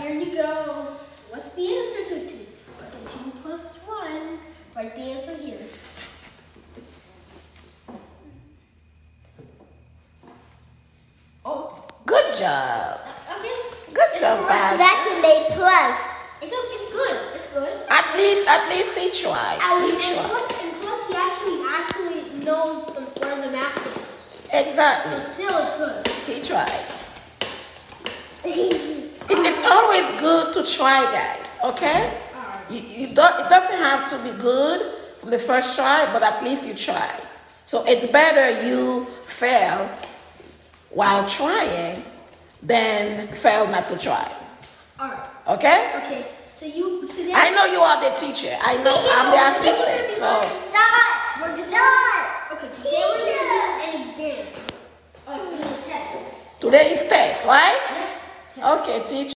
here you go. What's the answer to two? Okay, two plus one. Write the answer here. Oh, Good job. okay. Good It's job, correct. Bash. That's a plus. It's, it's good. It's good. At least, at least he tried. And, He and tried. plus, and plus, he actually actually knows the, where the map symbols. So still, it's good. He tried. It, it's always good to try, guys. Okay? You, you don't, it doesn't have to be good from the first try, but at least you try. So it's better you fail while trying than fail not to try. All right. Okay? Okay. So you today. I know you are the teacher. I know I'm the assistant. So Done. We're Done. Okay. Today we're gonna do an exam. A test. today is test, right? Okay, teacher.